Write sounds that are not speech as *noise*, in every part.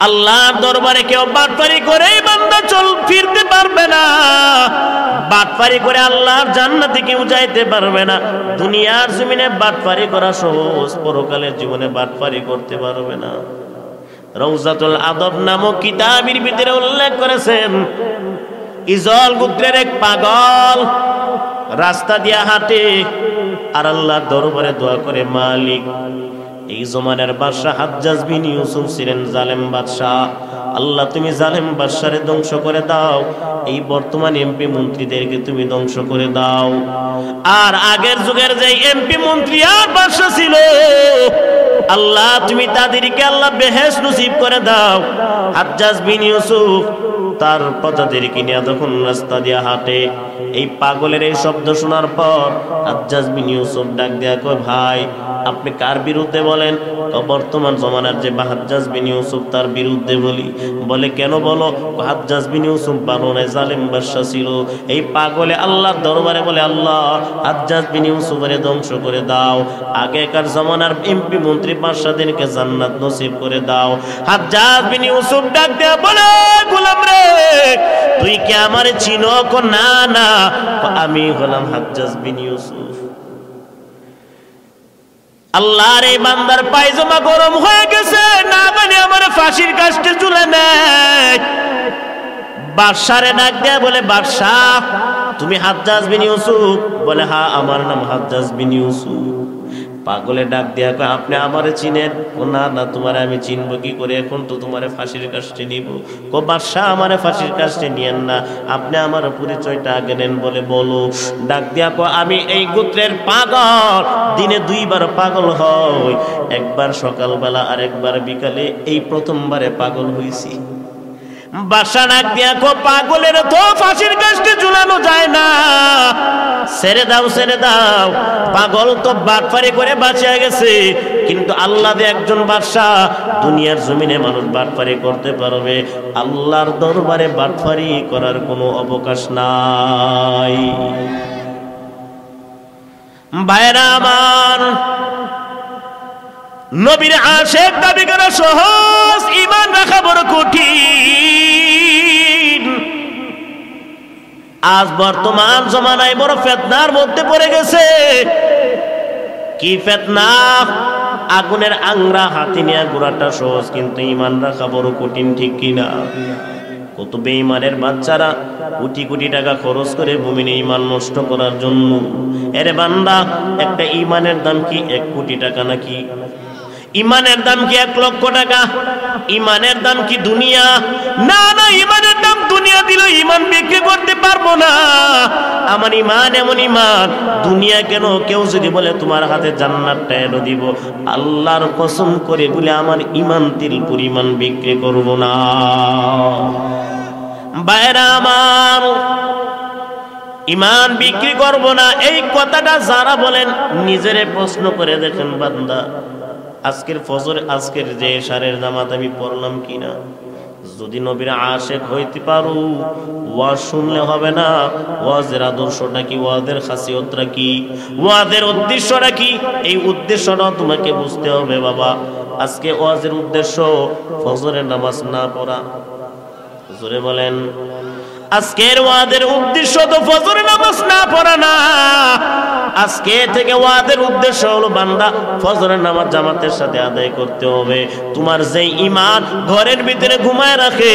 আল্লাহর দরবারে কেউ বাটপারি করে বান্দা চল ফিরতে পারবে না। বাটপারি করে আল্লাহর জান্নাতে কেউ যাইতে পারবে না। দুনিয়ার জমিনে বাটপারি করা সহজ, পরকালের জীবনে বাটপারি করতে পারবে না। রৌজাতুল আদব নামক কিতাবের ভিতরে উল্লেখ করেছেন, ইজল গুত্রের এক পাগল রাস্তা দিয়া হাঁটে আর আল্লাহর দরবারে দোয়া করে, মালিক এই জমানের বাদশাহ হাজ্জাজ বিন ইউসুফ ছিলেন জালেম বাদশাহ। আল্লাহ, তুমি জালেম বাদশারে ধ্বংস করে দাও। এই বর্তমান এমপি মন্ত্রীদেরকে তুমি ধ্বংস করে দাও। আর আগের যুগের যে এমপি মন্ত্রী আর বাদশাহ ছিল, আল্লাহ, তুমি তাদেরকে আল্লাহ বেহেস নসিব করে দাও। হাজ্জাজ বিন ইউসুফ তার প্রজাদেরকে নিয়ে তখন রাস্তা দিয়া হাঁটে। এই পাগলের এই শব্দ শোনার পর হাজ্জাজ বিন ইউসুফ ডাক দেয়া কয়, ভাই, আপনি কার বিরুদ্ধে বলেন? বর্তমান জমানার যে হাজ্জাজ বিন ইউসুফ তার বিরুদ্ধে বলি। বলে, কেন বলো? হাজ্জাজ বিন ইউসুফ বাননে জালেম বাদশা ছিল। এই পাগলে আল্লাহর দরবারে বলে, আল্লাহ হাজ্জাজ বিন ইউসুফের ধ্বংস করে দাও। আগেকার জমানার এমপি মন্ত্রী বাদশাদেরকে জান্নাত নসিব করে দাও। হাজ্জাজ বিন ইউসুফ ডাক দেয়া বলে, গোলাম রে তুই কি আমার চিনো কো না না। আমি হলাম হাজ্জাজ বিন ইউসুফ। আল্লাহর এই বান্দার পায়জামা গরম হয়ে গেছে। না মানে আমার ফাঁসির কাজটা চুলে নেয়। বাদশারে ডাক দেয়া বলে, বাদশাহ, তুমি হাজ্জাজ বিন ইউসুফ? বলে হ্যাঁ আমার নাম হাজ্জাজ বিন ইউসুফ। পাগলে ডাক দেয়া কয়, আপনি আমারে চিনেন? ও, না না, তোমারে আমি চিনব কি করে? এখন তো তোমারে ফাঁসির কাজটি নিব। কো, বাদশাহ আমারে ফাঁসির কাজটি নিয়েন না, আপনি আমার পরিচয়টা আগে নেন বলে বলো। ডাক দেয়া কো আমি এই গোত্রের পাগল, দিনে দুইবার পাগল হই, একবার সকালবেলা আর একবার বিকালে এই প্রথমবারে পাগল হইছি। বাসা ডাক দিয়া কো পাগলের তো ফাঁসির কাজটি ঝুলানো যায় না। ছেড়ে দাও ছেড়ে দাও। পাগল তো বাটফারি করে বাঁচিয়া গেছে। কিন্তু আল্লাহ একজন বাদশাহ, দুনিয়ার জমিনে মানুষ বাটফারি করতে পারবে। আল্লাহর দরবারে বাটফারি করার কোনো অবকাশ নাই। ভাইরা আমার নবীর আশেক দাবি করা সহজ ইমান রাখা বড় কঠিন। আজ বর্তমান জমানায় বড় ফেতনার মধ্যে পড়ে গেছে। কি ফেতনা? আগুনের আংরা হাতি নিয়ে ঘোরাটা সহজ, কিন্তু ইমান রাখা বড় কঠিন, ঠিক কিনা কত বেঈমানের বাচ্চারা কোটি কোটি টাকা খরচ করে ভূমিনে ইমান নষ্ট করার জন্য। এরে বান্দা, একটা ইমানের দাম কি এক কোটি টাকা নাকি? ইমানের দাম কি এক লক্ষ টাকা? ইমানের দাম কি দুনিয়া? না না, ইমানের দাম দুনিয়া দিল ইমান বিক্রি করতে পারব না। আমার ইমান এমন ইমান, দুনিয়া কেন? কেউ যদি বলে, তোমার হাতে জান্নাতটা এনে দিব। আল্লাহর কসম করে বলে, আমার ইমান তিল পরিমাণ বিক্রি করব না। বাইরা আমার, ইমান বিক্রি করব না। এই কথাটা যারা বলেন, নিজেরে প্রশ্ন করে দেখেন বান্দা। আজকের ফজর, আজকের যে সারের জামাত আমি পড়লাম কিনা? যদি নবীর আশেক হইতে পারো, ওয়াজ শুনলে হবে না। ওয়াজের আদর্শটা কি, ওয়াজের খাসিয়তটা কি, ওয়াজের উদ্দেশ্যটা কি? এই উদ্দেশ্যটা তোমাকে বুঝতে হবে বাবা। আজকে ওয়াজের উদ্দেশ্য ফজরের নামাজ না পড়া। জোরে বলেন। আজকের ওয়াদের উদ্দেশ্য তো ফজর নামাজ না পড়া না। আজকে থেকে ওয়াদের উদ্দেশ্য হলো, বান্দা, ফজরের নামাজ জামাতের সাথে আদায় করতে হবে। তোমার যেই ইমান ঘরের ভিতরে ঘুমায় রাখে,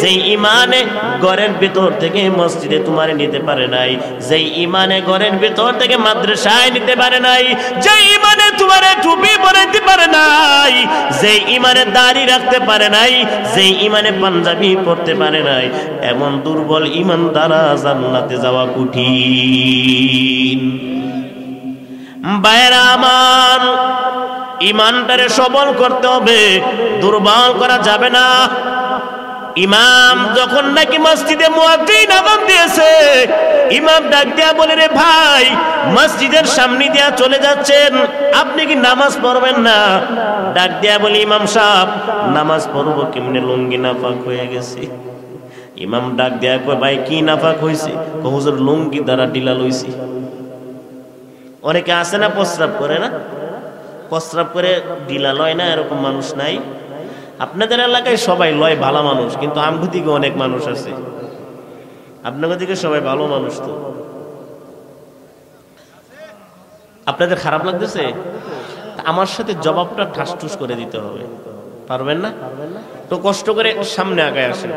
যেই ইমানে ঘরের ভিতর থেকে মসজিদে তোমার নিতে পারে নাই, যেই ইমানে ঘরের ভিতর থেকে মাদ্রাসায় নিতে পারে নাই, যেই ইমানে টুপি পরাইতে পারে নাই, যেই ইমানে দাড়ি রাখতে পারে নাই, যেই ইমানে পাঞ্জাবি পারে নাই, এমন দুর্বল ইমান দ্বারা জান্নাতে যাওয়া কঠিন। বাইরা ইমানটারে সবল করতে হবে, দুর্বল করা যাবে না। ইমাম যখন নাকি মসজিদে মুয়াজ্জিন আযান দিয়েছে, ইমাম ডাক দিয়া বলে, রে ভাই, মসজিদের সামনে দিয়া চলে যাচ্ছেন, আপনি কি নামাজ পড়বেন না? ডাক দিয়া বলি, ইমাম সাহেব, নামাজ পড়ব কেমনে? লুঙ্গি নাফাক হয়ে গেছে। ইমাম ডাক দেয়া কয়, ভাই, কি নাফাক হইছে? হুজুর, লুঙ্গি দ্বারা ডিলা লইছি। অনেকে আসে না, প্রস্রাব করে না? প্রস্রাব করে ডিলা লয় না, এরকম মানুষ নাই? আপনাদের এলাকায় সবাই লয় ভালো মানুষ, কিন্তু আমগো দিকে অনেক মানুষ আছে। আপনাদের দিকে সবাই ভালো মানুষ তো। আপনাদের খারাপ লাগতেছে? আমার সাথে জবাবটা ঠাসঠুস করে দিতে হবে। পারবেন না? তো কষ্ট করে সামনে আগায় আসেন।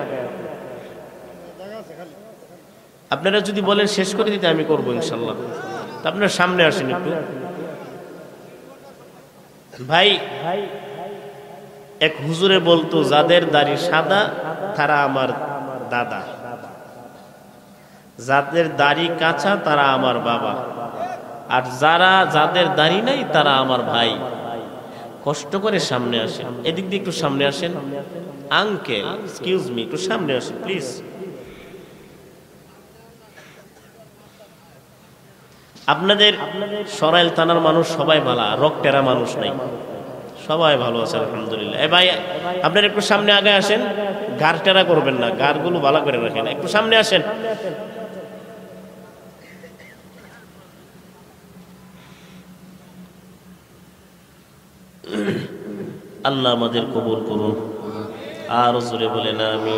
আপনারা যদি বলেন, শেষ করে দিতে আমি করব ইনশাল্লাহ। তা আপনারা সামনে আসেন একটু। ভাই এক হুজুরে বলতো, যাদের দাড়ি সাদা, তারা আমার দাদা। যাদের দাড়ি কাঁচা, তারা আমার বাবা। আর যারা যাদের দাড়ি নাই, তারা আমার ভাই। কষ্ট করে সামনে আসেন। এদিক দিয়ে একটু সামনে আসেন। আঙ্কেল এক্সকিউজ মি একটু সামনে আসেন প্লিজ আপনাদের সরাইল থানার মানুষ সবাই ভালো টেরা মানুষ নাই। সবাই ভালো আছে, আলহামদুলিল্লাহ। এ ভাই, আপনারা একটু সামনে আগে আসেন গার টেরা করবেন না গারগুলো ভালো করে রাখেন। একটু সামনে আসেন। আল্লাহ আমাদের কবুল করুন। আর জোরে বলেন আমি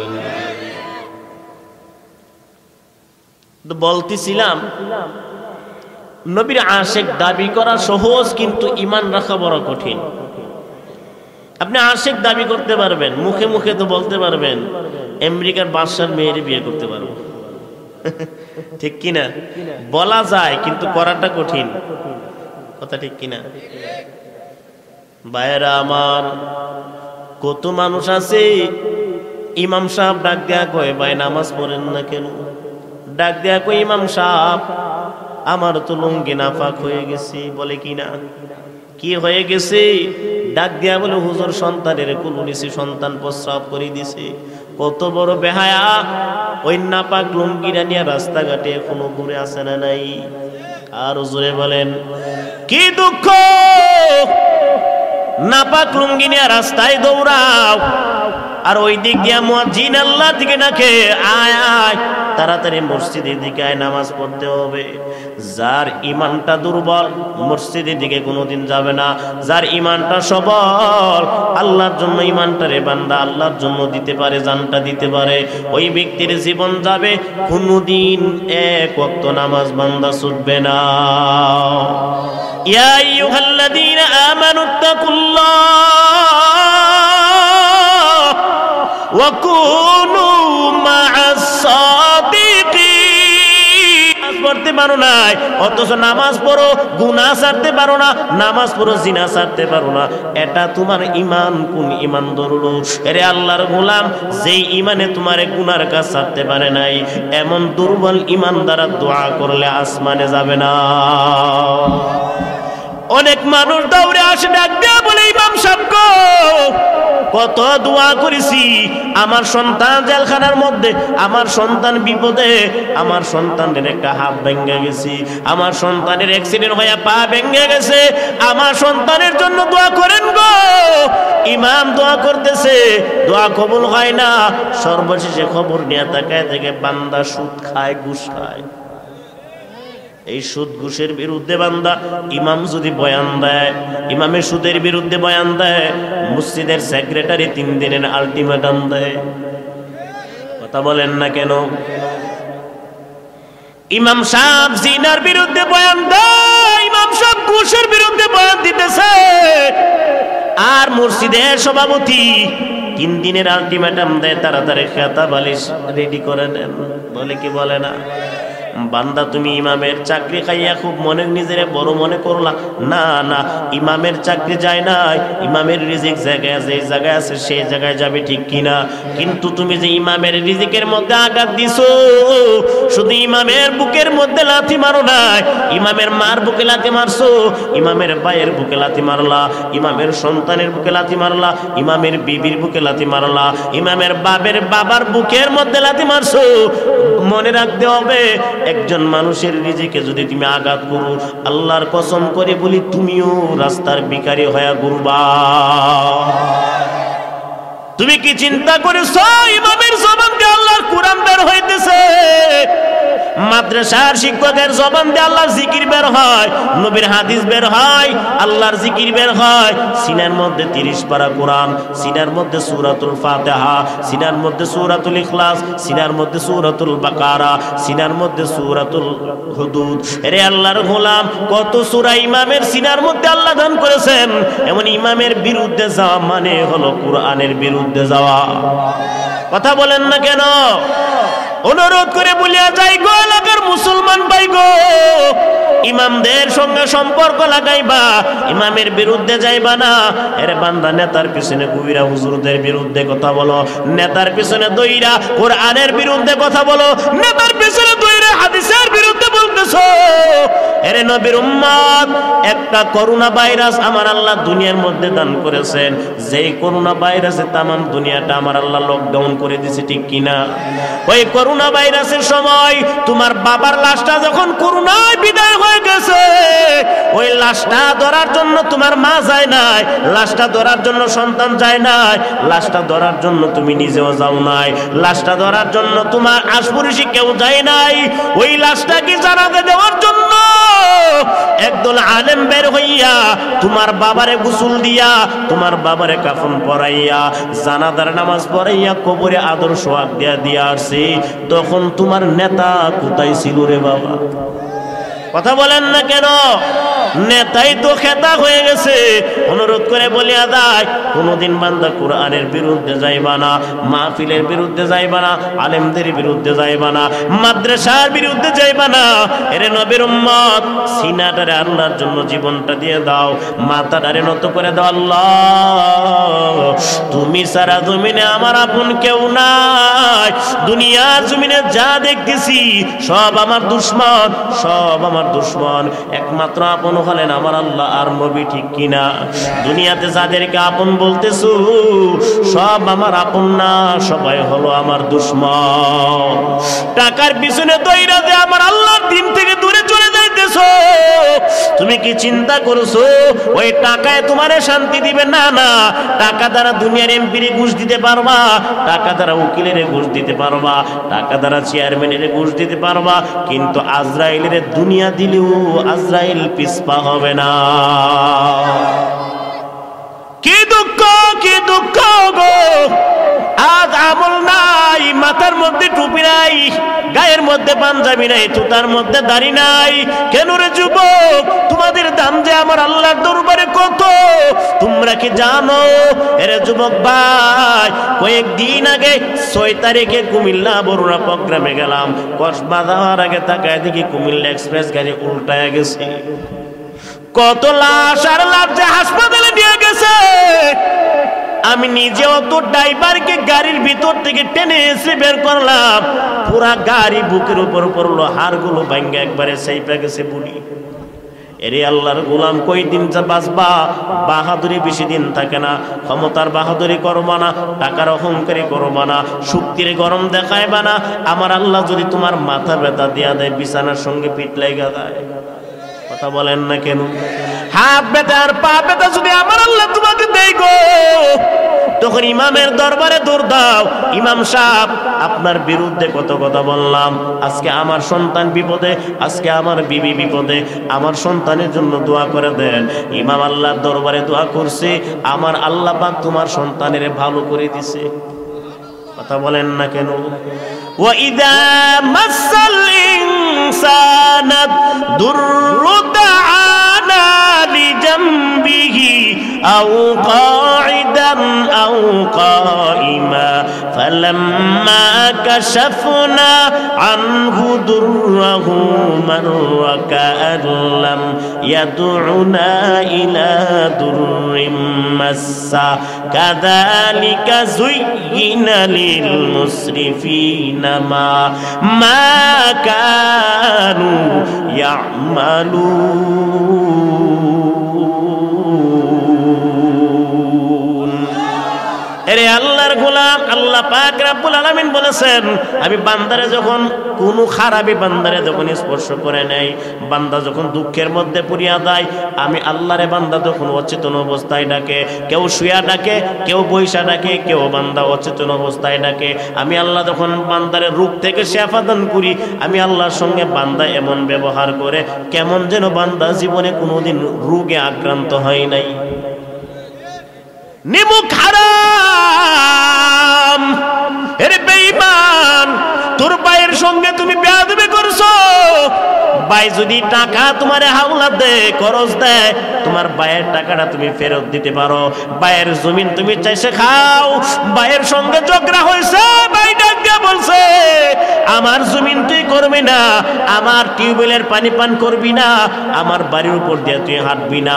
বলতেছিলাম, নবীর আশেক দাবি করা সহজ, কিন্তু ইমান রাখা বড় কঠিন। আপনি আশেক দাবি করতে পারবেন, মুখে মুখে তো বলতে পারবেন, আমেরিকার বাদশার মেয়ের বিয়ে করতে পারব। *laughs* ঠিক কিনা? বলা যায়, কিন্তু করাটা কঠিন। কথা ঠিক কিনা? ভাইয়েরা আমার, কত মানুষ আছে, ইমাম সাহেব ডাক দেয়া কয়, ভাই, নামাজ পড়েন না কেন? ডাক দেয়া কয়, ইমাম সাহেব, আমার তো লুঙ্গি নাফাক হয়ে গেছে। বলে কি না কি হয়ে গেছে? ডাক দেয়া বলে, হুজুর, সন্তানের কুলু নিছে সন্তান প্রস্রাব করে দিছে। কত বড় বেহায়া। ওই নাপাক লুঙ্গিরা নিয়ে রাস্তাঘাটে কোনো ঘুরে আসে না নাই? আর হুজুরে বলেন, কি দুঃখ! নাপাক লুঙ্গি নিয়ে রাস্তায় দৌড়াও। আর ওই দিক দিয়ে মুয়াজ্জিন আল্লাহ দিকে ডাকে, আয় আয় তাড়াতাড়ি মসজিদের দিকে আয়, নামাজ পড়তে হবে। যার ইমানটা দুর্বল, মসজিদের দিকে কোনোদিন যাবে না। যার ইমানটা সবল, আল্লাহর জন্য ইমানটা রে বান্দা, আল্লাহর জন্য দিতে পারে, জানটা দিতে পারে। ওই ব্যক্তির জীবন যাবে, কোনোদিন এক ওয়াক্ত নামাজ বান্দা ছুটবে না। ইয়া আইয়ুহাল্লাযীনা আমানু পড়তে পারো নাই, অথচ নামাজ পড়ো, গুনাহ ছাড়তে পারো না, নামাজ পড়ো, জিনা পারো না। এটা তোমার ইমান কোন ইমান আল্লাহর যেই ইমানে কাজ পারে নাই, এমন দুর্বল ইমান দ্বারা দোয়া করলে আসমানে যাবে না। অনেক মানুষ দৌড়ে আসে বলে, ইমাম কত দোয়া করেছি। আমার সন্তান জেলখানার মধ্যে, আমার সন্তান বিপদে, আমার সন্তানের একটা হাত ভেঙে গেছি। আমার সন্তানের অ্যাক্সিডেন্ট হয়ে পা ভেঙে গেছে। আমার সন্তানের জন্য দোয়া করেন গো। ইমাম দোয়া করতেছে, দোয়া কবুল হয় না। সর্বশেষে খবর নিয়ে তাকায় থেকে বান্দা সুদ খায়, ঘুষ খায়। এই সুদ ঘুষের বিরুদ্ধে বান্দা, ইমাম যদি বয়ান দেয়, ইমামের সুদের বিরুদ্ধে বয়ান দেয়, মসজিদের সেক্রেটারি তিন দিনের আলটিমেটাম দেয়। কথা বলেন না কেন? ইমাম সাহেব জিনার বিরুদ্ধে বয়ান দেয়, ইমাম সাহেব ঘুষের বিরুদ্ধে বয়ান দিতেছে। আর মসজিদের সভাপতি তিন দিনের আলটিমেটাম দেয়, তাড়াতাড়ি খেতা বালিশ রেডি করে নেন বলে কি বলে না? বান্দা, তুমি ইমামের চাকরি খাইয়া খুব মনে নিজের বড় মনে করলা। না না, ইমামের চাকরি যায় নাই। ইমামের রিজিক জায়গায় এই জায়গায় আছে, সেই জায়গায় যাবে ঠিক কিনা? কিন্তু তুমি যে ইমামের রিজিকের মধ্যে আঘাত দিছো, শুধু ইমামের বুকের মধ্যে লাথি মারো নাই। ইমামের মার বুকে লাথি মারছো, ইমামের ভাইয়ের বুকে লাথি মারলা, ইমামের সন্তানের বুকে লাথি মারলা, ইমামের বিবির বুকে লাথি মারলা, ইমামের বাবের বাবার বুকের মধ্যে লাথি মারছো। মনে রাখতে হবে একজন মানুষের রিজিকে যদি তুমি আঘাত করো, আল্লাহর কসম করে বলি, তুমিও রাস্তার বিকারি হয়ে ঘুরবা। তুমি কি চিন্তা করেছ? ইমামের জবানকে আল্লাহর কোরআন বের হইতেছে। মাদ্রাসার শিক্ষকের জবান দিয়ে আল্লাহর জিকির বের হয়, নবীর হাদিস বের হয়, আল্লাহর জিকির বের হয়। সিনার মধ্যে তিরিশ পারা কোরআন, সিনার মধ্যে সুরাতুল ফাতেহা, সিনার মধ্যে সুরাতুল ইখলাস, সিনার মধ্যে সুরাতুল বাকারা, সিনার মধ্যে সুরাতুল হুদুদ। রে আল্লাহর গোলাম, কত সুরা ইমামের সিনার মধ্যে আল্লাহ দান করেছেন। এমন ইমামের বিরুদ্ধে যাওয়া মানে হলো কোরআনের বিরুদ্ধে যাওয়া। কথা বলেন না কেন? অনুরোধ করে বলিয়া যাই গো এলাকার মুসলমান ভাই গো। ইমামদের সঙ্গে সম্পর্ক লাগাইবা, ইমামের বিরুদ্ধে যাইবা না। এর বান্দা, নেতার পিছনে গুইরা, হুজুরদের বিরুদ্ধে কথা বলো। নেতার পিছনে দইরা, কোরআনের বিরুদ্ধে কথা বলো। নেতার পিছনে দইরা, হাদিসের বিরুদ্ধে বলতেছো। এরে নবীর উম্মত, একটা করোনা ভাইরাস আমার আল্লাহ দুনিয়ার মধ্যে দান করেছেন। যেই করোনা ভাইরাসে তামাম দুনিয়াটা আমার আল্লাহ লকডাউন করে দিয়েছে ঠিক কিনা? ওই করোনা ভাইরাসের সময় তোমার বাবার লাশটা যখন করোনায় বিদায় হয়ে গেছে, ওই লাশটা ধরার জন্য তোমার মা যায় নাই, লাশটা ধরার জন্য সন্তান যায় নাই, লাশটা ধরার জন্য তুমি নিজেও যাও নাই, লাশটা ধরার জন্য তোমার আশপুরুষি কেউ যায় নাই, ওই লাশটা কি জানাতে দেওয়ার জন্য? একদল আলেম বের হইয়া তোমার বাবারে গোসল দিয়া, তোমার বাবারে কাফন পরাইয়া জানাদার নামাজ পড়াইয়া কবরে আদর্শ আগ দিয়া দিয়া আসছি তখন তোমার নেতা কোথায় ছিল রে বাবা? কথা বলেন না কেন? নেতাই তো খেতা হয়ে গেছে। অনুরোধ করে বলিয়া দেয় কোনোদিন বান্দা কোরআনের বিরুদ্ধে যাইবা না, মাহফিলের বিরুদ্ধে যাইবা না, আলেমদের বিরুদ্ধে যাইবা না, মাদ্রাসার বিরুদ্ধে যাইবা না। এরে নবীর উম্মত, সিনাটারে আল্লাহর জন্য জীবনটা দিয়ে দাও, মাথাটারে নত করে দাও, আল্লাহ। তুমি সারা জমিনে আমার আপন কেউ নাই। দুনিয়ার জমিনে যা দেখতেছি, সব আমার দুশ্মন, সব আমার দুশ্মন। একমাত্র আপন হলেন আমার আল্লাহ, আর নবী ঠিক কিনা? দুনিয়াতে যাদেরকে আপন বলতেছো, সব আমার আপন না, সবাই হলো আমার দুশ্মন। টাকার পিছনে দইরা যে আমার আল্লাহর দিন থেকে দূরে যাইতেছো তুমি কি চিন্তা করছ? ওই টাকায় তোমার শান্তি দিবে? না না। টাকা দ্বারা দুনিয়ার এমপিরে ঘুষ দিতে পারবা, টাকা দ্বারা উকিলের ঘুষ দিতে পারবা, টাকা দ্বারা চেয়ারম্যানের ঘুষ দিতে পারবা, কিন্তু আজরাইলের দুনিয়া দিলেও আজরাইল পিসপা হবে না। কি দুঃখ কি দুঃখ গো? আজ আমল নাই, মাথার মধ্যে টুপি নাই, গায়ের মধ্যে পাঞ্জাবি নাই, তুতার মধ্যে দাড়ি নাই। কেন রে যুবক, তোমাদের দাম যে আমার আল্লাহর দরবারে কত? তোমরা কি জানো? এরে যুবক ভাই, কয়েকদিন আগে ছয় তারিখে কুমিল্লা বরুণা প্রোগ্রামে গেলাম। কসবা যাওয়ার আগে তাকায় দেখি কুমিল্লা এক্সপ্রেস গাড়ি উল্টায় গেছে। কত লাশ আর লাশ যে হাসপাতালে নিয়ে গেছে। আমি নিজে অত ড্রাইভারকে গাড়ির ভিতর থেকে টেনে এসে বের করলাম। পুরা গাড়ি বুকের উপর পড়ল, হাড়গুলো ভাঙ্গে একবারে সেই গেছে বুড়ি। এরে আল্লাহর গোলাম, কই দিন যা বাঁচবা? বাহাদুরি বেশি দিন থাকে না। ক্ষমতার বাহাদুরি করবা না, টাকার অহংকারী করবা না, শক্তির গরম দেখাইবা না। আমার আল্লাহ যদি তোমার মাথা ব্যথা দিয়া দেয়, বিছানার সঙ্গে পিঠ লেগে দেয়। কথা বলেন না কেন? হাত বেতা আর পা বেটা যদি আমার আল্লাহ তোমাকে দেই গো, তখন ইমামের দরবারে দূর দাও। ইমাম সাহেব, আপনার বিরুদ্ধে কত কথা বললাম। আজকে আমার সন্তান বিপদে, আজকে আমার বিবি বিপদে, আমার সন্তানের জন্য দোয়া করে দেন। ইমাম আল্লাহর দরবারে দোয়া করছে, আমার আল্লাহ পাক তোমার সন্তানের ভালো করে দিছে। কথা বলেন না কেন? ওয়া ইদা মাসাল كانت در دعاء دعانا لجنبه أو قاعدا أو قائما فلما كشفنا عنه ضره مر كأن لم يدعنا إلى ضر مسا كذلك زين للمسرفين ما ما كانوا يعملون. গোলাম, আল্লাহ পাক রাব্বুল আলামিন বলেছেন, আমি বান্দারে যখন কোনো খারাপি বান্দারে যখন স্পর্শ করে নেই, বান্দা যখন দুঃখের মধ্যে পুরিয়া দেয় আমি আল্লাহরে বান্দা তখন অচেতন অবস্থায় ডাকে, কেউ শুয়া ডাকে, কেউ বৈশা ডাকে, কেউ বান্দা অচেতন অবস্থায় ডাকে, আমি আল্লাহ যখন বান্দারে রূপ থেকে শেফাদান করি, আমি আল্লাহর সঙ্গে বান্দা এমন ব্যবহার করে, কেমন যেন বান্দা জীবনে কোনোদিন রোগে আক্রান্ত হয় নাই। নিমুখ হারাম এরে বেঈমান তোর ভাইয়ের সঙ্গে তুমি বেয়াদবি করছ। ভাই যদি টাকা তোমার হাওলা দে খরচ দেয়, তোমার ভাইয়ের টাকাটা তুমি ফেরত দিতে পারো। ভাইয়ের জমিন তুমি চাইছে খাও। ভাইয়ের সঙ্গে ঝগড়া হয়েছে, ভাই ডাক বলছে, আমার জমিন তুই করবি না, আমার টিউবওয়েলের পানি পান করবি না, আমার বাড়ির উপর দিয়ে তুই হাঁটবি না।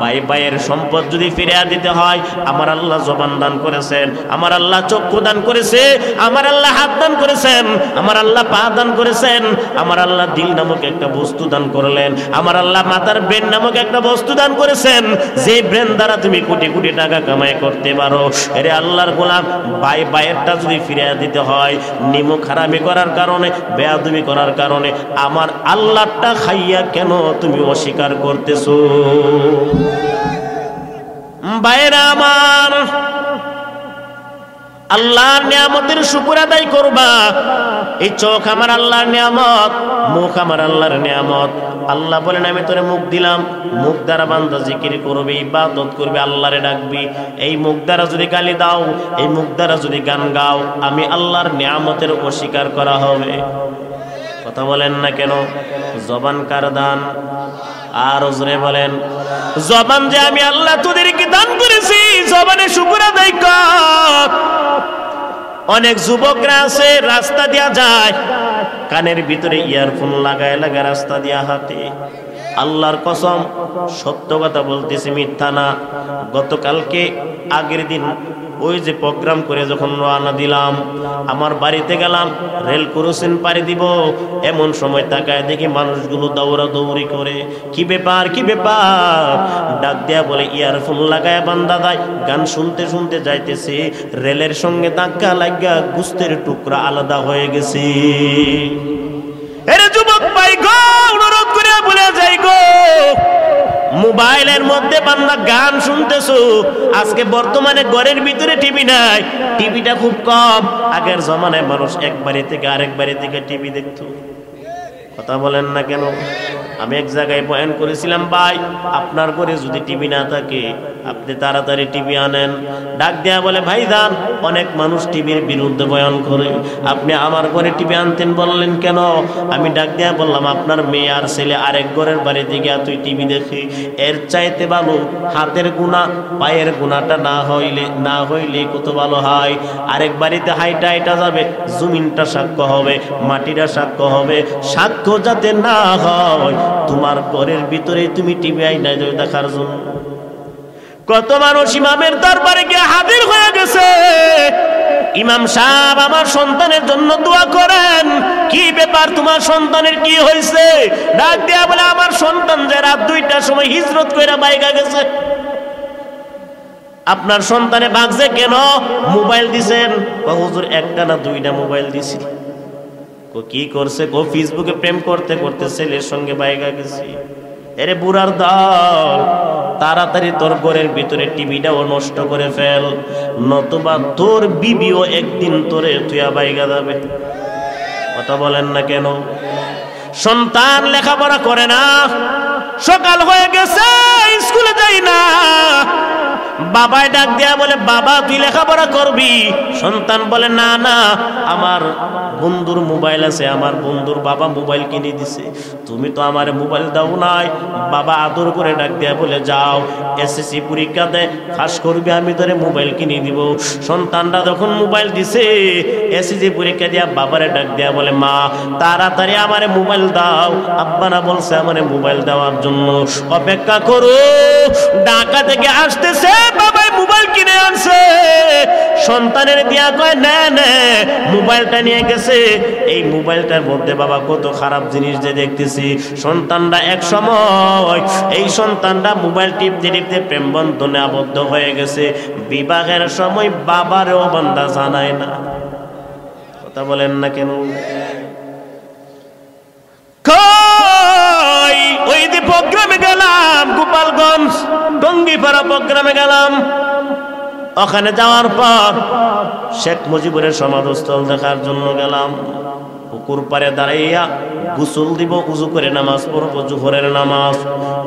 ভাই, ভাইয়ের সম্পদ যদি ফিরিয়ে দিতে হয়, আমার আল্লাহ জবান দান করেছেন, আমার আল্লাহ চক্ষু দান করেছে, আমার আল্লাহ হাত দান করেছেন, আমার আল্লাহ পা দান করেছেন, আমার আল্লাহ দিল নামক একটা বস্তু দান করলেন, আমার আল্লাহ মাতার ব্রেন নামক একটা বস্তু দান করেছেন যে ব্রেন দ্বারা তুমি কোটি কোটি টাকা কামাই করতে পারো। এরে আল্লাহর গোলাম ভাই ভাইয়েরটা যদি ফিরিয়ে দিতে হয় নিমক হারামি করার কারণে বেয়াদুমি করার কারণে, আমার আল্লাহটা খাইয়া কেন তুমি অস্বীকার করতেছো? বাইরা আমার আল্লাহর নিয়ামতের শুকুর আদায় করবা। এই চোখ আমার আল্লাহর নিয়ামত, মুখ আমার আল্লাহর নিয়ামত। আল্লাহ বলেন, আমি তোরে মুখ দিলাম। মুখ দ্বারা বান্দা জিকির করবে, ইবাদত করবে, আল্লাহরে ডাকবি। এই মুখ দ্বারা যদি গালি দাও, এই মুখ দ্বারা যদি গান গাও, আমি আল্লাহর নিয়ামতের অস্বীকার করা হবে। কথা বলেন না কেন? জবান কার দান? আর ওজরে বলেন। জবান যে আমি আল্লাহ তোদেরকে দান করেছি, জবানে শুকুর আদায় কর। অনেক যুবকরা আছে রাস্তা দিয়া যায়। কানের ভিতরে ইয়ারফোন লাগায় লাগায় রাস্তা দিয়া হাতে আল্লাহর কসম, সত্য কথা বলতেছি, মিথ্যা না। গতকালকে আগের দিন ওই যে প্রোগ্রাম করে যখন রওনা দিলাম, আমার বাড়িতে গেলাম, রেল ক্রসিং পাড়ি দিব। এমন সময় তাকায় দেখি মানুষগুলো দৌড়া দৌড়ি করে, কি ব্যাপার কি ব্যাপার? ডাক দেয়া বলে, ইয়ারফোন লাগায় বান্দা দেয় গান শুনতে শুনতে যাইতেছে, রেলের সঙ্গে ধাক্কা লাগা গুস্তের টুকরা আলাদা হয়ে গেছে। এরে মোবাইলের মধ্যে বান্দা গান শুনতেছো। আজকে বর্তমানে ঘরের ভিতরে টিভি নাই। টিভিটা খুব কম। আগের জমানায় মানুষ এক বাড়ি থেকে আরেক বাড়ি থেকে টিভি দেখতো। কথা বলেন না কেন? আমি এক জায়গায় বয়ান করেছিলাম, ভাই, আপনার ঘরে যদি টিভি না থাকে, আপনি তাড়াতাড়ি টিভি আনেন। ডাক দেয়া বলে, ভাই দান অনেক মানুষ টিভির বিরুদ্ধে বয়ান করে। আপনি আমার ঘরে টিভি আনতেন? বললেন, কেন? আমি ডাক দেয়া বললাম, আপনার মেয়ে আর ছেলে আরেক ঘরের বাড়িতে গিয়া তুই টিভি দেখি, এর চাইতে ভালো হাতের গুণা, পায়ের গুণাটা না হইলে না হইলে কত ভালো হয়। আরেক বাড়িতে হাইটা হাইটা যাবে, জমিনটা সাক্ষ্য হবে, মাটিটা সাক্ষ্য হবে, সাক্ষ্য যাতে না হয় তোমার ঘরের ভিতরে তুমি টিভি আইনা দেখার জন্য। কত মানুষ ইমামের দরবারে গিয়ে হাজির হয়ে গেছে। ইমাম সাহেব, আমার সন্তানের জন্য দোয়া করেন। কি ব্যাপার, তোমার সন্তানের কি হয়েছে? ডাক দেয়া বলে, আমার সন্তান যে রাত দুইটার সময় হিজরত করে বাইকা গেছে। আপনার সন্তানে ভাগছে কেন? মোবাইল দিছেন। হুজুর একটা না দুইটা মোবাইল দিছি। ও কি করছে ও ফেসবুকে প্রেম করতে করতে ছেলের সঙ্গে বাইগা গেছি। এরে বুড়ার দল, তাড়াতাড়ি তোর ঘরের ভিতরে টিভিটাও নষ্ট করে ফেল। নতুবা তোর বিবিও একদিন তোরে তুইয়া বাইগা যাবে। কথা বলেন না কেন? সন্তান লেখাপড়া করে না। সকাল হয়ে গেছে, স্কুলে যাই না। বাবাই ডাক দেয়া বলে, বাবা, তুই লেখাপড়া করবি? সন্তান বলে, না না, আমার বন্ধুর মোবাইল আছে, আমার বন্ধুর বাবা মোবাইল কিনে দিছে। তুমি তো আমার মোবাইল দাও নাই। বাবা আদর করে ডাক দেয়া বলে, যাও, এসএসসি পরীক্ষা দে, ফাঁস করবি, আমি ধরে মোবাইল কিনে দিব। সন্তানরা যখন মোবাইল দিছে, এসএসসি পরীক্ষা দিয়া বাবারে ডাক দেয়া বলে, মা, তাড়াতাড়ি আমারে মোবাইল দাও। আব্বা না বলছে, আমারে মোবাইল দেওয়ার জন্য অপেক্ষা করো। ঢাকা থেকে আসতেছে সন্তানের দিয়া কয়, না মোবাইলটা নিয়ে গেছে। এই মোবাইলটার মধ্যে বাবা কত খারাপ জিনিস যে দেখতেছি। সন্তানরা এক সময়, এই সন্তানরা মোবাইল টিপতে টিপতে প্রেম আবদ্ধ হয়ে গেছে। বিবাহের সময় বাবারও বান্দা জানায় না। কথা বলেন না কেন? কই প্রোগ্রামে গেলাম, গোপালগঞ্জ, টঙ্গিপাড়া প্রোগ্রামে গেলাম। ওখানে যাওয়ার পর শেখ মুজিবুরের সমাধস্থল দেখার জন্য গেলাম। পুকুর পারে দাঁড়াইয়া গুসল দিব, উজু করে নামাজ পড়ব, জুহরের নামাজ।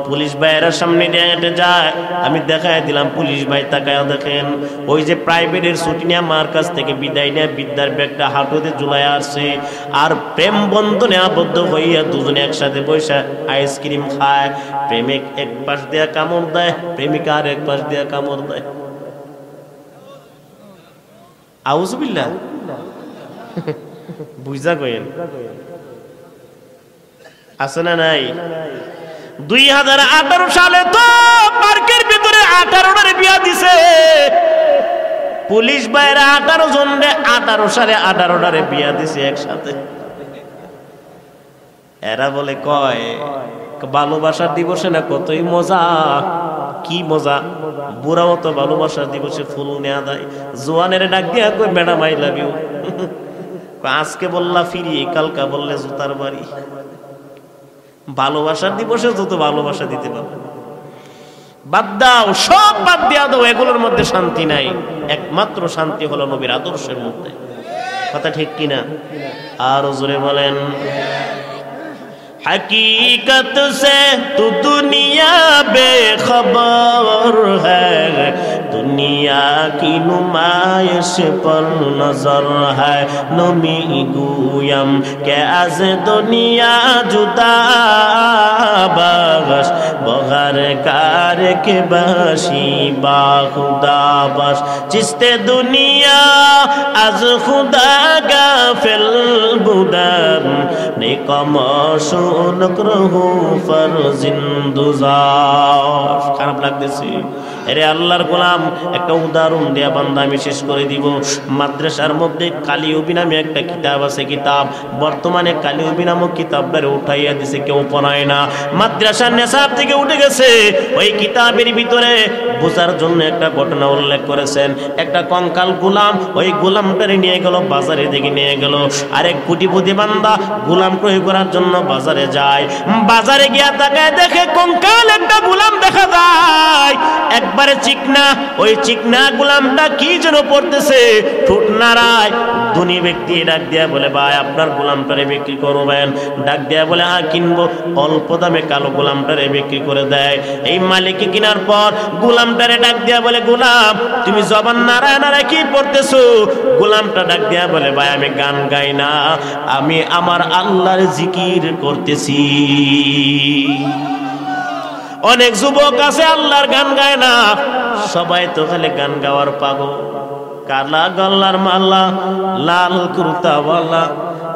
পুলিশ ভাইয়ের সামনে হেঁটে যায়। আমি দেখাই দিলাম, পুলিশ ভাই তাকায় দেখেন, ওই যে প্রাইভেটের ছুটি নিয়ে মার কাছ থেকে বিদায় নিয়ে বিদ্যার ব্যাগটা হাঁটুতে ঝুলাই আসছে। আর প্রেম বন্ধনে আবদ্ধ হইয়া দুজনে একসাথে বসে আইসক্রিম খায়। প্রেমিক এক পাশ দিয়া কামড় দেয়, প্রেমিকা আর এক পাশ দিয়া কামড় দেয়। আউজুবিল্লা বুঝা কইন। আছে না নাই? দুই হাজার আঠারো সালে তো পার্কের ভিতরে আঠারোটারে বিয়া দিছে। পুলিশ বাইরে আঠারো জন রে আঠারো সালে আঠারোটারে বিয়া দিছে একসাথে। এরা বলে, কয়, ভালোবাসার দিবসে না কতই মজা? কি মজা? বুড়া মতো ভালোবাসার দিবসে ফুল নেওয়া দেয় জোয়ানের ডাক দিয়া কই ম্যাডাম আই লাভ ইউ। আজকে বললা ফিরি কালকা বললে জুতার বাড়ি। ভালোবাসার দিবসে যত ভালোবাসা দিতে পারবে। বাদ দাও, সব বাদ দিয়া দাও, এগুলোর মধ্যে শান্তি নাই। একমাত্র শান্তি হলো নবীর আদর্শের মধ্যে। কথা ঠিক কিনা? আর জোরে বলেন। হাকিকত সে তু দুনিয়া বেখবর হ্যাঁ दुनिया की नुमाइश पर नजर है नमी गुयम के आज दुनिया जुदा बगश बगर कार के बशी बाखुदा बश चिस्ते दुनिया आज खुदा गाफिल बुदन निकम শুনক্রহু ফরজিন্দুজার খারাপ লাগতেছে এরে আল্লাহর গোলাম, একটা উদাহরণ দেয়া বান্দা আমি শেষ করে দিব। মাদ্রাসার মধ্যে কালী কালিউবি নামে একটা কিতাব আছে, কিতাব। বর্তমানে কালী কালিউবি নামক কিতাবটারে উঠাইয়া দিছে, কেউ পড়ায় না। মাদ্রাসার নেশাব থেকে উঠে গেছে। ওই কিতাবের ভিতরে বোঝার জন্য একটা ঘটনা উল্লেখ করেছেন। একটা কঙ্কাল গোলাম, ওই গোলামটারে নিয়ে গেল, বাজারে দিকে নিয়ে গেল। আরেক কোটিপতি বান্দা গোলাম ক্রয় করার জন্য বাজারে যায়। বাজারে গিয়া তাকায় দেখে কঙ্কাল একটা গোলাম দেখা যায়। একবারে চিকনা, ওই চিকনা গোলামটা কি যেন পড়তেছে? ঠোঁট নাড়ায়। ধনী ব্যক্তি ডাক দিয়া বলে, ভাই, আপনার গোলামটারে বিক্রি করবেন ডাক দিয়া বলে হ্যাঁ কিনবো। অল্প দামে কালো গোলামটারে বিক্রি করে দেয়। এই মালিক কেনার পর গোলামটারে ডাক দিয়া বলে, গোলাম, তুমি জবান নারায় নারায় কি পড়তেছো? গোলামটা ডাক দিয়া বলে, ভাই, আমি গান গাই না, আমি আমার আল্লাহর জিকির করতেছি। অনেক যুবক আছে, আল্লাহর গান গায় না। সবাই তো খালি গান গাওয়ার পাগল। কালা গল্লার মালা, লাল কুর্তাওয়ালা,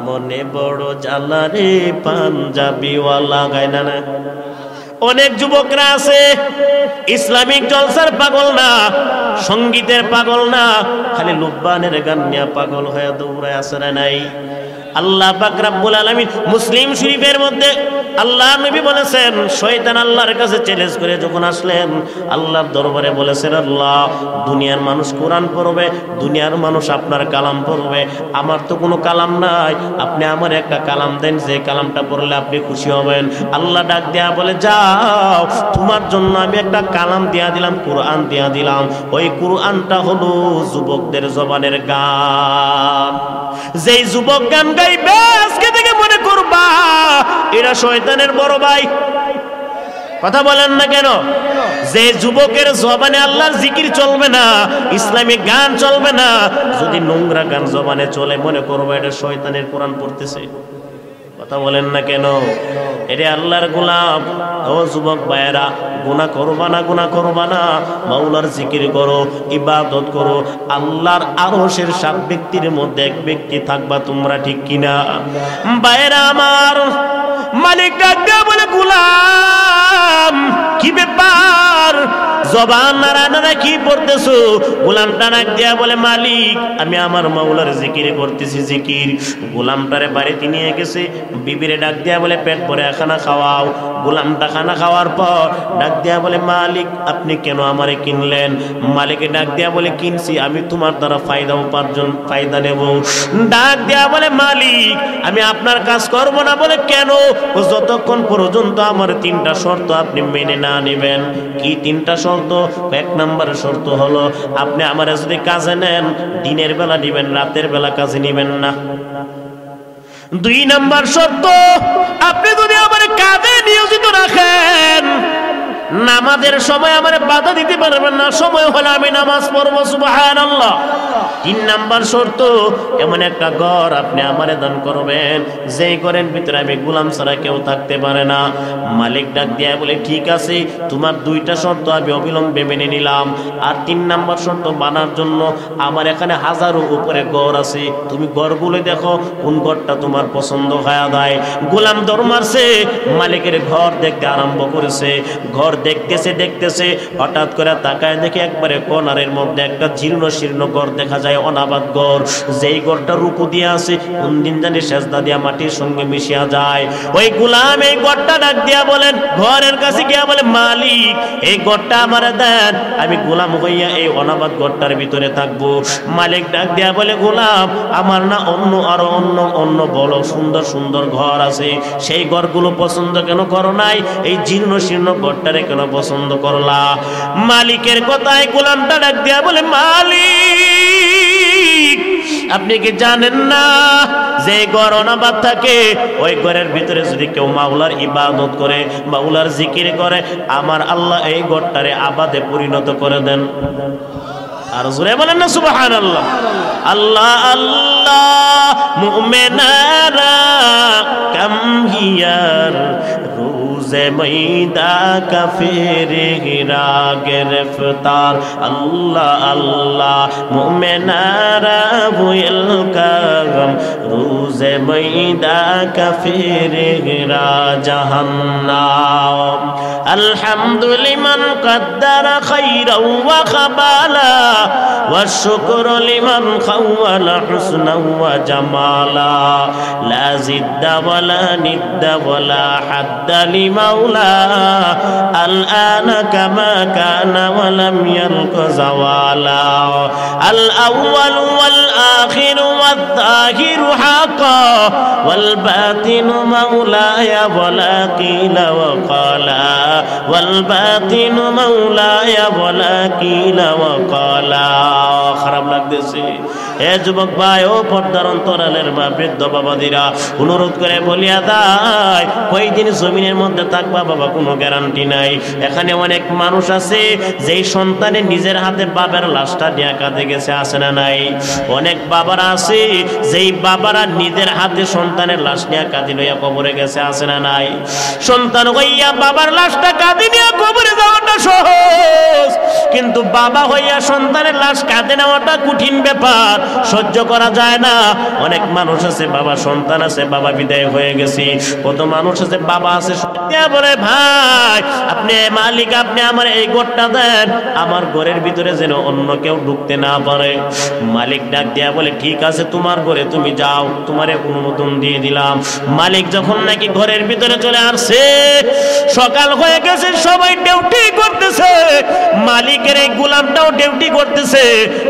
মনে বড় জ্বালা রে, পাঞ্জাবিওয়ালা, গায় না না। অনেক যুবকরা আছে, ইসলামিক জলসার পাগল না, সঙ্গীতের পাগল না, খালি লুব্বানের গান নিয়ে পাগল হয়ে দৌড়ায় আসে নাই। আল্লাহ পাক রাব্বুল আলামিন মুসলিম শরীফের মধ্যে আল্লাহ নবী বলেছেন, শয়তান আল্লাহর কাছে চ্যালেঞ্জ করে যখন আসলেন, আল্লাহর দরবারে বলেছেন, আল্লাহ, দুনিয়ার মানুষ কোরআন পড়বে, দুনিয়ার মানুষ আপনার কালাম পড়বে, আমার তো কোনো কালাম নাই, আপনি আমার একটা কালাম দেন, যে কালামটা পড়লে আপনি খুশি হবেন। আল্লাহ ডাক দেয়া বলে, যাও, তোমার জন্য আমি একটা কালাম দিয়া দিলাম, কোরআন দিয়া দিলাম। ওই কোরআনটা হলো যুবকদের জবানের গান। যেই যুবক গান গাইবে আজকে থেকে মনে করবা, এরা শয়তানের বড় ভাই। কথা বলেন না কেন? যে যুবকের জবানে আল্লাহর জিকির চলবে না ইসলামিক গান চলবে না, যদি নোংরা গান জবানে চলে, মনে করব এটা শয়তানের কোরআন পড়তেছে। কথা বলেন না কেন? এরে আল্লাহর গোলাম ও যুবক ভাইয়েরা, গুনাহ করবা না, গুনাহ করবা না। মাওলার জিকির করো, ইবাদত করো। আল্লাহর আরশের সাত ব্যক্তির মধ্যে এক ব্যক্তি থাকবা তোমরা ঠিক কিনা? ভাইয়েরা আমার, মালিক ডাক বলে, গোলাম, কি ব্যাপার? জবান নারা নারা কি পড়তেছো? গোলামটা ডাক দিয়া বলে, মালিক, আমি আমার মাওলার জিকির করতেছি, জিকির। গোলামটারে বাড়িতে নিয়ে গেছে। বিবিরে ডাক দিয়া বলে, পেট ভরে খানা খাওয়াও। গোলামটা খানা খাওয়ার পর ডাক দিয়া বলে, মালিক, আপনি কেন আমারে কিনলেন? মালিকে ডাক দিয়া বলে, কিনছি, আমি তোমার দ্বারা ফায়দা উপার্জন, ফায়দা নেব। ডাক দিয়া বলে, মালিক, আমি আপনার কাজ করব না বলে কেন? যতক্ষণ পর্যন্ত আমার তিনটা শর্ত আপনি মেনে না নেবেন। কি তিনটা শর্ত? এক নাম্বার শর্ত হলো, আপনি আমার যদি কাজে নেন, দিনের বেলা নিবেন, রাতের বেলা কাজে নিবেন না। দুই নাম্বার শর্ত, আপনি যদি আমার কাজে নিয়োজিত রাখেন নামাজের সময় আমার বাধা দিতে পারবেন না। সময় হলে আমি নামাজ পড়ব সুবাহান আল্লাহ তিন নাম্বার শর্ত, এমন একটা ঘর আপনি আমারে দান করবেন। যেই ঘরের ভিতরে আমি গোলাম ছাড়া কেউ থাকতে পারে না। মালিক ডাক দিয়া বলে, ঠিক আছে, তোমার দুইটা শর্ত আমি অবিলম্বে মেনে নিলাম। আর তিন নাম্বার শর্ত মানার জন্য আমার এখানে হাজারো উপরে ঘর আছে। তুমি ঘরগুলো দেখো, কোন ঘরটা তোমার পছন্দ হয়ে দেয় গোলাম দর মারছে মালিকের ঘর দেখতে আরম্ভ করেছে। ঘর দেখতেছে দেখতেছে, হঠাৎ করে তাকায় দেখে একবারে কর্নারের মধ্যে একটা জীর্ণ শীর্ণ ঘর দেখা যায়, অনাবাদ ঘর যেই ঘরটা রূপু দিয়ে আছে, কোন দিন জানি সেজদা দিয়া মাটির সঙ্গে মিশিয়া যায়। ওই গুলাম এই ঘরটা ডাক দিয়া বলেন, ঘরের কাছে গিয়া বলে, মালিক, এই ঘরটা আমার দেন। আমি গোলাম হইয়া এই অনাবাদ ঘরটার ভিতরে থাকব। মালিক ডাক দিয়া বলে, গোলাম, আমার না অন্য আরও অন্য অন্য বড় সুন্দর সুন্দর ঘর আছে। সেই ঘরগুলো পছন্দ কেন করো নাই? এই জীর্ণ, শীর্ণ ঘরটারে কেন পছন্দ করলা? মালিকের কথায় গোলামটা ডাক দিয়া বলে, মালিক, আপনি কি জানেন না যে ঘর অনাবাদ থাকে? ওই ঘরের ভিতরে যদি কেউ মাওলার ইবাদত করে, মাওলার জিকির করে, আমার আল্লাহ এই ঘরটারে আবাদে পরিণত করে দেন। আর জোরে বলেন না সুবহান আল্লাহ আল্লাহ আল্লাহ মুমিনারা কাম মৈদা কাফের হিরা গ্রেফতার আল্লাহ আল্লাহ মুমিনারা বুয়েল কাগম রোজে মৈদা কাফের হিরা জাহান্নাম الحمد لمن قدر خيرا وخبالا والشكر لمن خول حسنا وجمالا. لا زد ولا ند ولا حد لمولا الآن كما كان ولم يلق زوالا. الأول والآخر والظاهر حقا والباطن مولاي ولا قيل وقالا. والباطن مولاي ولا قيل وقالا খারাপ লাগতেছে এ যুবক ভাই, ও পর্দার অন্তরালের মা, বৃদ্ধ বাবাদিরা, অনুরোধ করে বলিয়া দায় কয়েকদিন জমিনের মধ্যে থাকবা বাবা, কোনো গ্যারান্টি নাই। এখানে অনেক মানুষ আছে, যেই সন্তানে নিজের হাতে বাবার লাশটা নিয়ে কাঁদে গেছে আসে না নাই? অনেক বাবারা আছে, যেই বাবারা নিজের হাতে সন্তানের লাশ নিয়ে কাঁদি লইয়া কবরে গেছে আসে না নাই? সন্তান হইয়া বাবার লাশটা কাঁদি নিয়ে কবরে যাওয়াটা সহজ, কিন্তু বাবা হইয়া সন্তানের লাশ কাঁদে নেওয়াটা কঠিন ব্যাপার। সহ্য করা যায় না। অনেক মানুষ আছে, বাবা সন্তান আছে, বাবা বিদায় হয়ে গেছি। কত মানুষ আছে, বাবা আছে বলে, ভাই, আপনি মালিক, আপনি আমার এই ঘরটা দেন। আমার ঘরের ভিতরে যেন অন্য কেউ ঢুকতে না পারে। মালিক ডাক দিয়া বলে, ঠিক আছে, তোমার ঘরে তুমি যাও, তোমারে অনুমোদন দিয়ে দিলাম। মালিক যখন নাকি ঘরের ভিতরে চলে আসছে, সকাল হয়ে গেছে, সবাই ডিউটি করতেছে। মালিকের এই গোলামটাও ডিউটি করতেছে।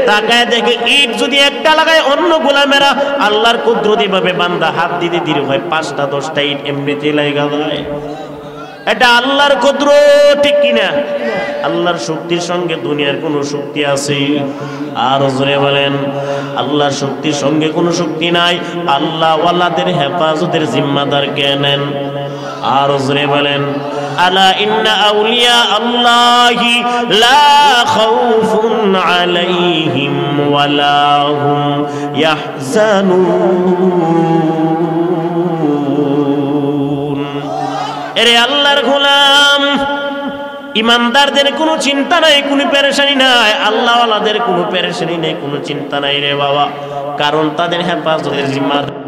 তাকায় দেখে ইট যদি একটা লাগায় অন্য গোলামেরা আল্লাহর কুদরতি ভাবে বান্দা হাত দিতে দিতে হয়, পাঁচটা, দশটা ইট এমনিতে লাগা যায়। এটা আল্লাহর কুদ্র ঠিক কিনা? আল্লাহর শক্তির সঙ্গে দুনিয়ার কোন শক্তি আছে? আর জোরে বলেন, আল্লাহর শক্তির সঙ্গে কোনো শক্তি নাই? আল্লাহ ওয়ালাদের হেফাজতের জিম্মাদার কে নেন আর জোরে বলেন আলা ইন্না আউলিয়া আল্লাহি লা খাউফুন আলাইহিম ওয়ালা হুম ইয়াহজানুন। এরে আল্লাহর গোলাম, ইমানদারদের কোনো চিন্তা নাই, কোনো পেরেশানি নাই, আল্লাহওয়ালাদের কোনো পেরেশানি নেই, কোনো চিন্তা নাই রে বাবা। কারণ তাদের হেফাজতের জিম্মাদার